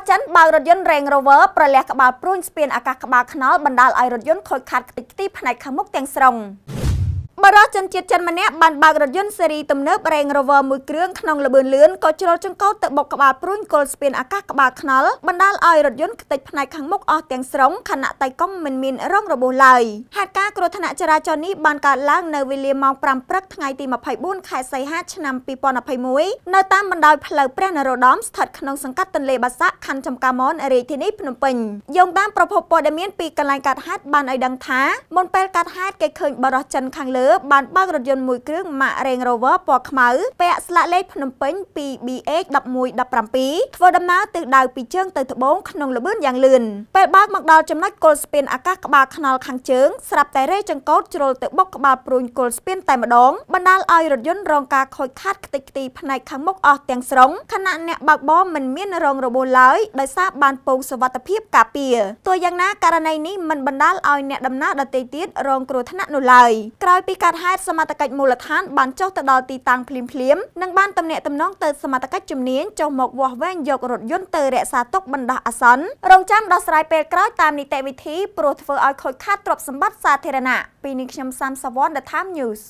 ស់ចិនបើករថយន្ត Range Rover ប្រលះក្បាលព្រួញស្ពានអាកាសក្បាលខ្នល់បណ្ដាលឲ្យរថយន្តខូចខាតខ្ទេចខ្ទីផ្នែកខាងមុខទាំងស្រុង បរិជនជាតិចិនម្នាក់បានបើករថយន្តស៊េរីទំនើប Range Rover មួយគ្រឿងក្នុងល្បឿនលឿនក៏ជ្រុលចង្កូតទៅបុកក្បាលព្រួញគល់ស្ពានអាកាសក្បាលខ្នល់បណ្ដាលឲ្យរថយន្តខ្ទេចផ្នែកខាងមុខអស់ទាំងស្រុងខណៈតៃកុងមិនមានរងរបួសឡើយហេតុការណ៍គ្រោះថ្នាក់ចរាចរណ៍នេះបានកើតឡើងនៅវេលាម៉ោង5ព្រឹកថ្ងៃទី24ខែសីហាឆ្នាំ2021នៅតាមបណ្ដោយផ្លូវព្រះនរោត្តមស្ថិតក្នុងសង្កាត់ទន្លេបាសាក់ខណ្ឌចំការមនរាជធានីភ្នំពេញយោងតាមប្រភពព័ត៌មានពីកន្លែងកាត់ហេតុបានឲ្យដឹងថាមុនពេលកាត់ហេតុគេឃើញបរិសុទ្ធចិនខាងលើបានបើករថយន្តមួយគ្រឿងម៉ាក Range Rover ពណ៌ខ្មៅពាក់ស្លាកលេខភ្នំពេញ 2BH 1117ធ្វើដំណើរទិសដៅពីជើងទៅត្បូងក្នុងល្បឿនយ៉ាងលឿនពេលបើកមកដល់ចំណុចគល់ស្ពានអាកាសក្បាលខ្នល់ខាងជើងស្រាប់តែរេចង្កូតជ្រុលទៅបុកក្បាលព្រួញគល់ស្ពានតែម្ដងបណ្ដាលឲ្យរថយន្តរងការខូចខាតខ្ទេចខ្ទីផ្នែកខាងមុខអស់ទាំងស្រុងខណៈអ្នកបើកបរមិនមានរងរបួសឡើយដោយសារបានពងសុវត្ថិភាពការពារទោះយ៉ាងណាករណីនេះមិនបណ្ដាលឲ្យអ្នកដំណើរដទៃទៀតរងគ្រោះថ្នាក់នោះឡើយក្រោយពីកាត់ហេតុសមត្ថកិច្ចមូលដ្ឋានបានចុះទៅដល់ទីតាំងភ្លាមភ្លាមនិងបានទំនាក់ទំនងទៅសមត្ថកិច្ចជំនាញចុះមកវាស់វែងយករថយន្តទៅរក្សាទុកបណ្ដោះអាសន្នរងចាំដោះស្រាយពេលក្រោយតាមនីតិវិធីព្រោះធ្វើឲ្យខូចខាតទ្រព្យសម្បត្តិសាធារណៈពីនេះខ្ញុំសាមសវណ្ណ The Time News